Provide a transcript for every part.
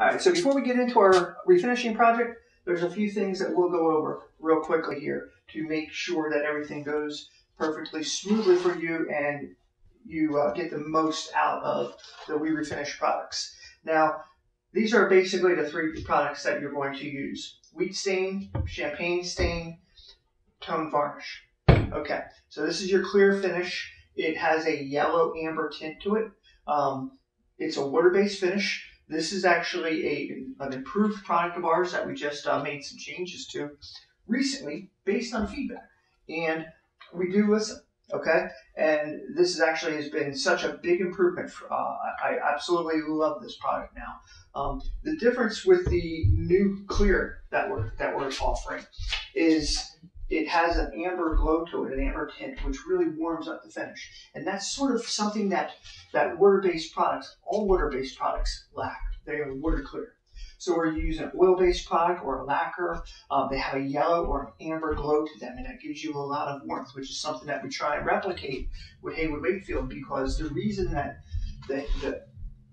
All right, so before we get into our refinishing project, there's a few things that we'll go over real quickly here to make sure that everything goes perfectly smoothly for you and you uh, get the most out of the We Refinish products. Now, these are basically the three products that you're going to use. Wheat stain, champagne stain, tone varnish. Okay, so this is your clear finish. It has a yellow amber tint to it. Um, it's a water-based finish. This is actually a, an improved product of ours that we just uh, made some changes to recently based on feedback. And we do listen, okay? And this is actually has been such a big improvement. For, uh, I absolutely love this product now. Um, the difference with the new clear that we're that we're offering is it has an amber glow to it, an amber tint, which really warms up the finish. And that's sort of something that, that water-based products, all water-based products lack. They are water clear. So we're using an oil-based product or a lacquer. Um, they have a yellow or an amber glow to them, and that gives you a lot of warmth, which is something that we try and replicate with Heywood Wakefield because the reason that the, the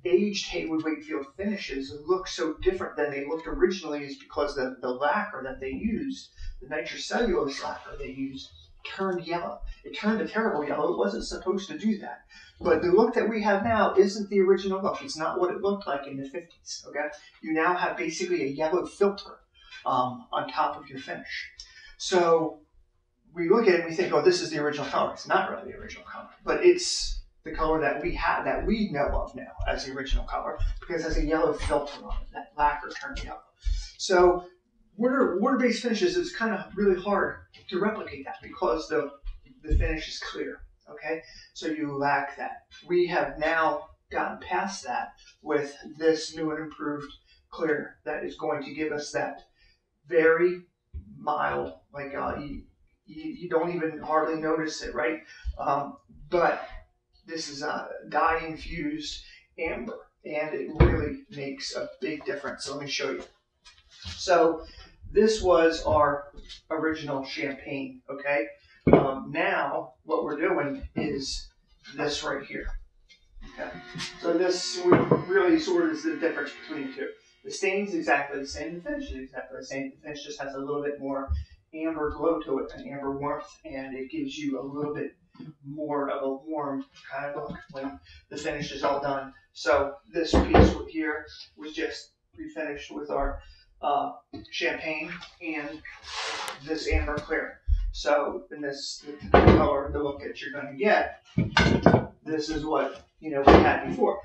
aged Heywood Wakefield finishes look so different than they looked originally is because the, the lacquer that they used, the nitrocellulose lacquer they used, turned yellow. It turned a terrible yellow. It wasn't supposed to do that. But the look that we have now isn't the original look. It's not what it looked like in the 50s. Okay, you now have basically a yellow filter um, on top of your finish. So we look at it and we think, oh, this is the original color. It's not really the original color, but it's the color that we have that we know of now as the original color because it has a yellow filter on it. That lacquer turned yellow. So water water-based finishes is kind of really hard to replicate that because the the finish is clear. Okay, so you lack that. We have now gotten past that with this new and improved clear that is going to give us that very mild, like uh, you, you, don't even hardly notice it, right? Um, but this is a dye infused amber and it really makes a big difference. So let me show you. So this was our original champagne, okay? Um, now what we're doing is this right here. Okay, so this really sort of is the difference between the two. The stain's exactly the same, the finish is exactly the same. The finish just has a little bit more amber glow to it, an amber warmth, and it gives you a little bit more of a warm kind of look when the finish is all done. So this piece here was just refinished with our uh, champagne and this amber clear. So in this the color, the look that you're going to get, this is what you know we had before.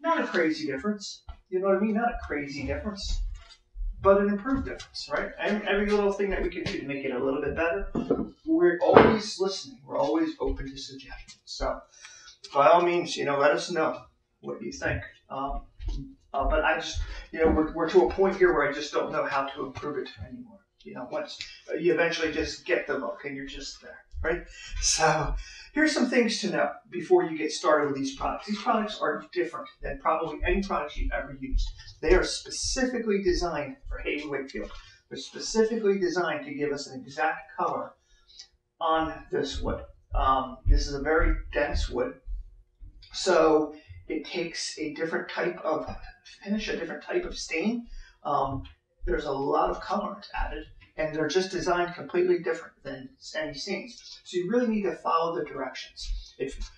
Not a crazy difference. You know what I mean? Not a crazy difference but an improved difference, right? Every, every little thing that we can do to make it a little bit better, we're always listening. We're always open to suggestions. So, by all means, you know, let us know what you think. Um, uh, but I just, you know, we're, we're to a point here where I just don't know how to improve it anymore. You know, once you eventually just get the look and you're just there, right? So, here's some things to know before you get started with these products. These products are different than probably any products you've ever used. They are specifically designed for Heywood Wakefield. They're specifically designed to give us an exact color on this wood. Um, this is a very dense wood, so it takes a different type of finish, a different type of stain. Um, there's a lot of colorant added, and they're just designed completely different than any stains. So you really need to follow the directions. If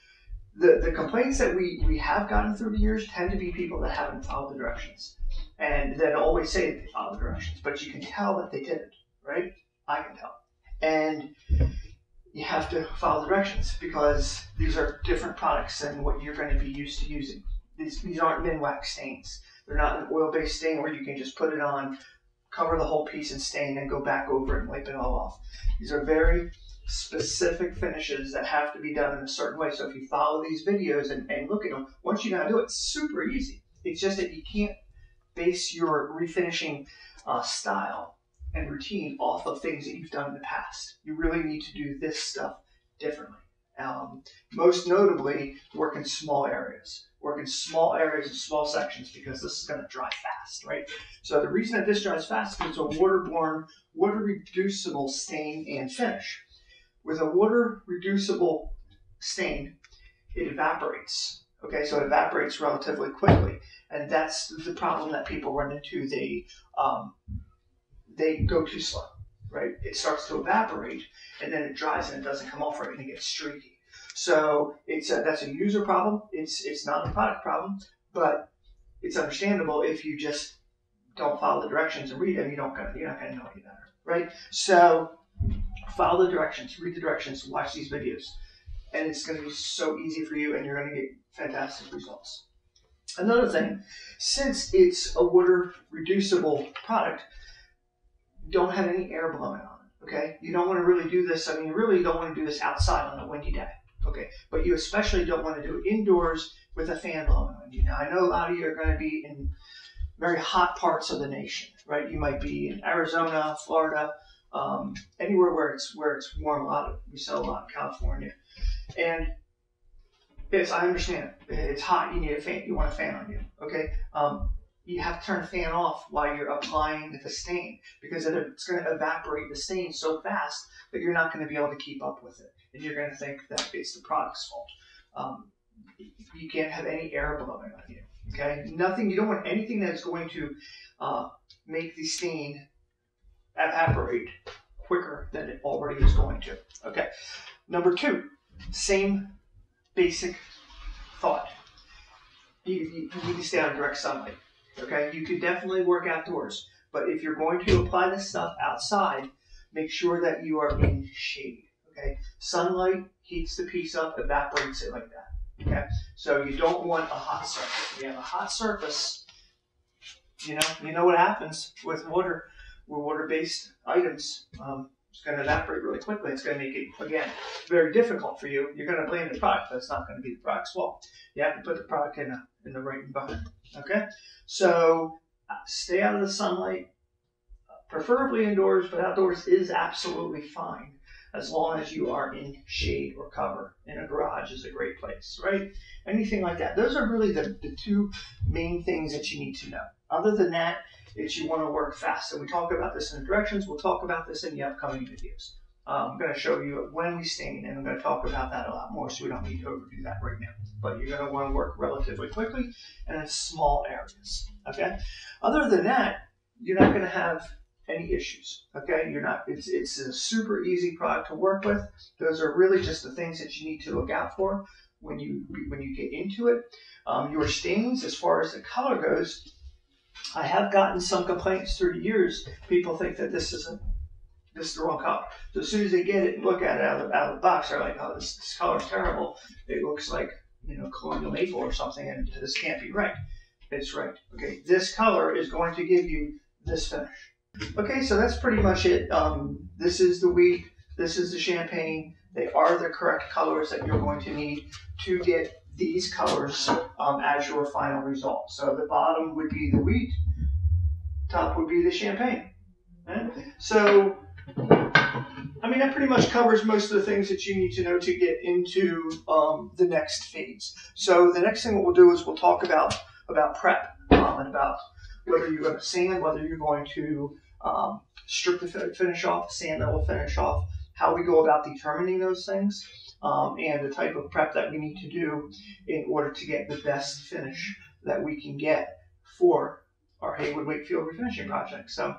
the, the complaints that we, we have gotten through the years tend to be people that haven't followed the directions and that always say that they followed the directions, but you can tell that they didn't, right? I can tell. And you have to follow the directions because these are different products than what you're going to be used to using. These, these aren't Minwax stains. They're not an oil-based stain where you can just put it on, cover the whole piece in stain, and go back over it and wipe it all off. These are very specific finishes that have to be done in a certain way. So if you follow these videos and, and look at them, once you know how to do it, it's super easy. It's just that you can't base your refinishing uh, style and routine off of things that you've done in the past. You really need to do this stuff differently. Um, most notably, work in small areas. Work in small areas and small sections because this is going to dry fast, right? So the reason that this dries fast is because it's a waterborne, water reducible stain and finish. With a water reducible stain, it evaporates. Okay, so it evaporates relatively quickly. and that's the problem that people run into. They um, they go too slow, right? It starts to evaporate, and then it dries and it doesn't come off right, and it gets streaky. So it's a, that's a user problem. It's it's not a product problem, but it's understandable if you just don't follow the directions and read them. You don't gonna you're not gonna know any better, right? So follow the directions, read the directions, watch these videos, and it's going to be so easy for you, and you're going to get fantastic results. Another thing, since it's a water reducible product, don't have any air blowing on it. Okay, you don't want to really do this. I mean, you really don't want to do this outside on a windy day. Okay, but you especially don't want to do it indoors with a fan blowing on you. Now, I know a lot of you are going to be in very hot parts of the nation, right? You might be in Arizona, Florida, um, anywhere where it's where it's warm. A lot of we sell a lot in California, and yes, I understand. It's hot. You need a fan. You want a fan on you. Okay. Um, you have to turn the fan off while you're applying the stain because it's going to evaporate the stain so fast that you're not going to be able to keep up with it, and you're going to think that it's the product's fault. Um, you can't have any air blowing on you. Okay, nothing. You don't want anything that's going to uh, make the stain evaporate quicker than it already is going to. Okay. Number two, same basic thought. You, you, you need to stay out of direct sunlight. Okay. You could definitely work outdoors, but if you're going to apply this stuff outside, make sure that you are in shade. Okay. Sunlight heats the piece up, evaporates it like that. Okay. So you don't want a hot surface. If you have a hot surface, you know, you know what happens with water with water-based items, um, it's going to evaporate really quickly. It's going to make it, again, very difficult for you. You're going to blame the product, it's not going to be the product's fault. You have to put the product in, a, in the right environment. Okay? So uh, stay out of the sunlight, preferably indoors, but outdoors is absolutely fine as long as you are in shade or cover. In a garage is a great place, right? Anything like that. Those are really the, the two main things that you need to know. Other than that, it's you want to work fast. And we talk about this in the directions. We'll talk about this in the upcoming videos. Um, I'm going to show you when we stain, and I'm going to talk about that a lot more, so we don't need to overdo that right now. But you're going to want to work relatively quickly and in small areas. Okay. Other than that, you're not going to have any issues. Okay, you're not. It's it's a super easy product to work with. Those are really just the things that you need to look out for when you when you get into it. Um, your stains, as far as the color goes, I have gotten some complaints through the years. People think that this isn't this is the wrong color. So as soon as they get it and look at it out of, out of the box, they're like, "Oh, this, this color is terrible. It looks like you know colonial maple or something, and this can't be right." It's right. Okay, this color is going to give you this finish. Okay, so that's pretty much it. Um, this is the wheat. This is the champagne. They are the correct colors that you're going to need to get these colors um, as your final result. So the bottom would be the wheat, top would be the champagne. So, I mean, that pretty much covers most of the things that you need to know to get into um, the next phase. So the next thing what we'll do is we'll talk about about prep um, and about whether you're going to sand, whether you're going to um, strip the finish off, sand that will finish off, how we go about determining those things um, and the type of prep that we need to do in order to get the best finish that we can get for our Heywood Wakefield refinishing project. So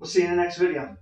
we'll see you in the next video.